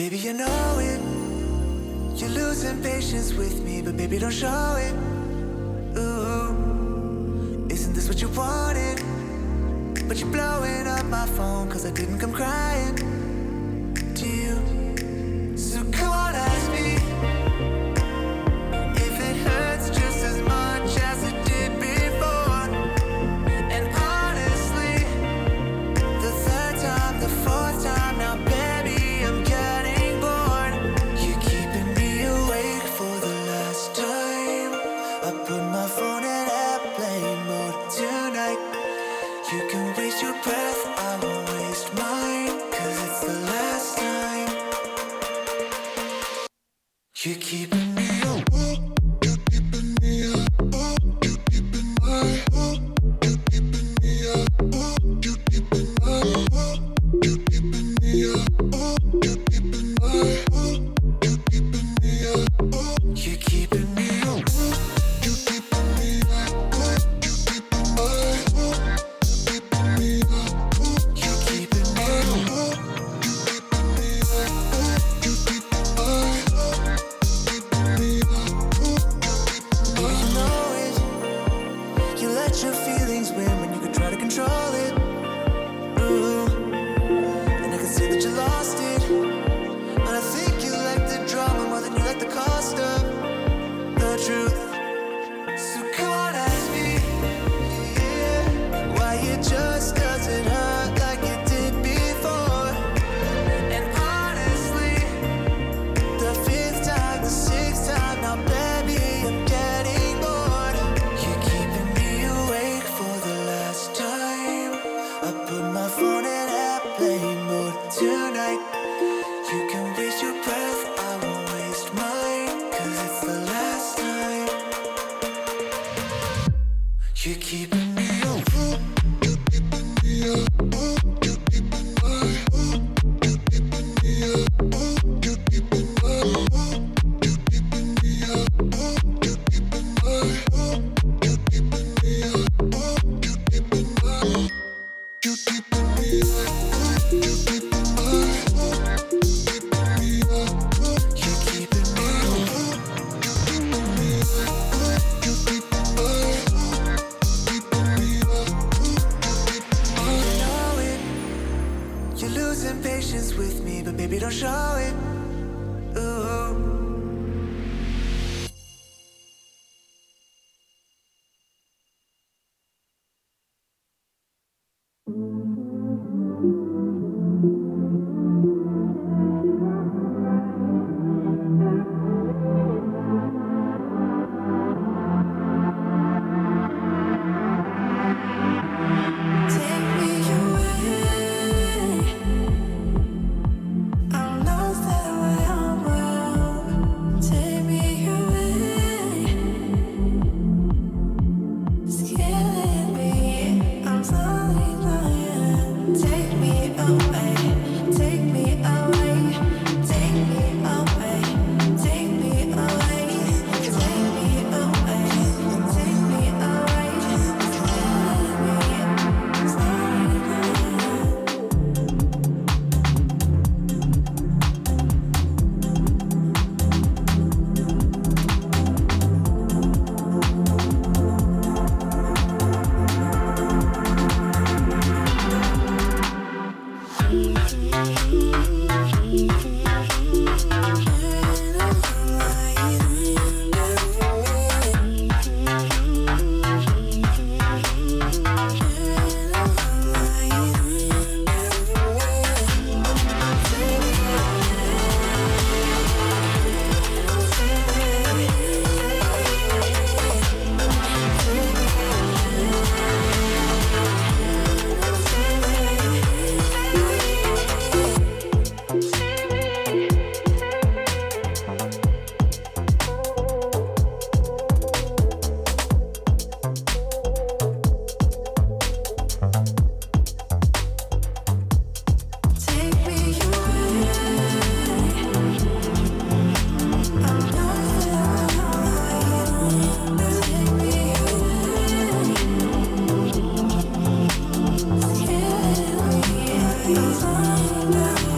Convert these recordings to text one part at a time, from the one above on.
Baby, you know it. You're losing patience with me, but baby, don't show it. Ooh, isn't this what you wanted? But you're blowing up my phone, cause I didn't come crying. don't show it. Ooh. Now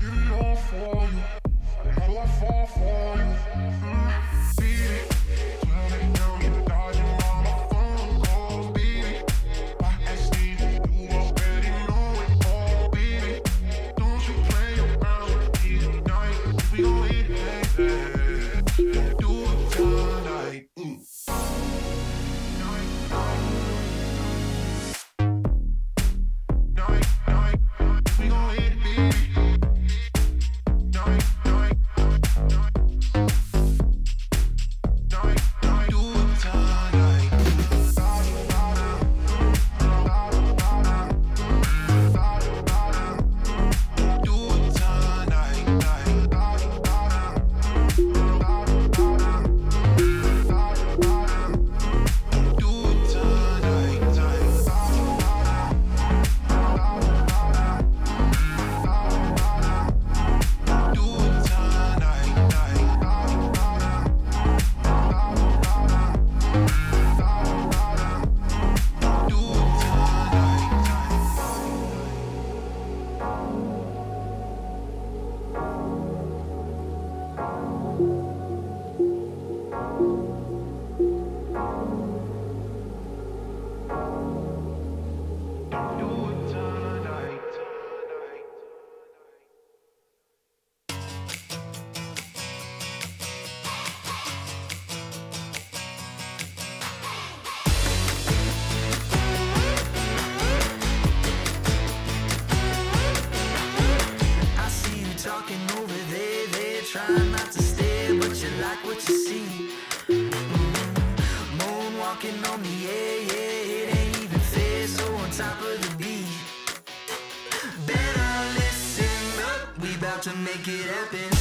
did it all for you. Now I fall for you. Mm. get it and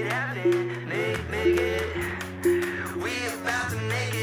Make it happen, make, make it. We about to make it.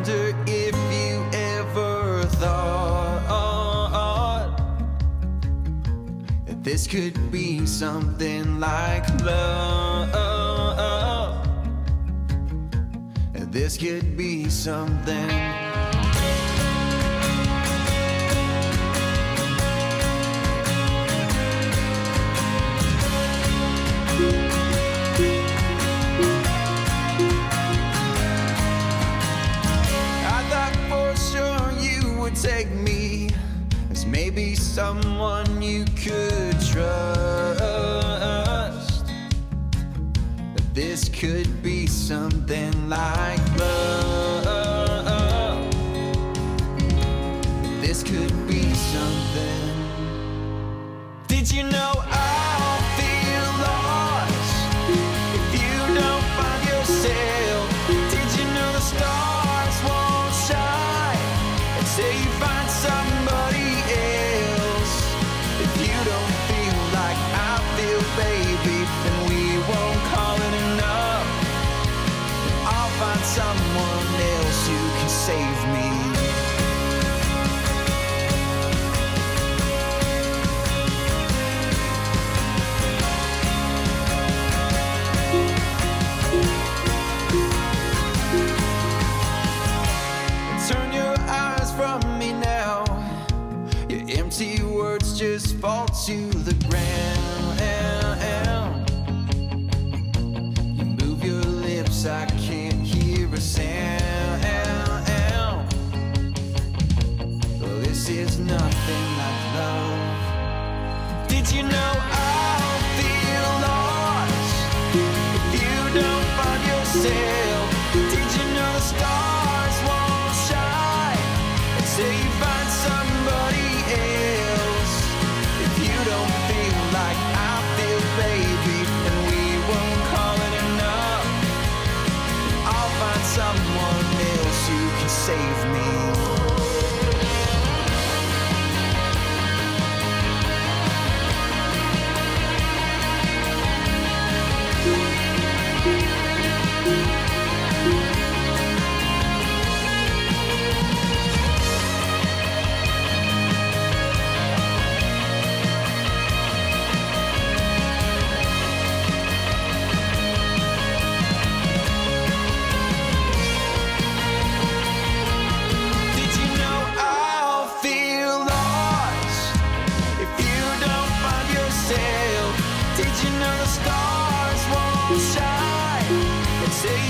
wonder if you ever thought that this could be something like love. This could be something. someone you could trust. This could be something like love. This could be something. Did you know? did you know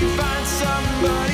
you find somebody